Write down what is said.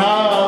siz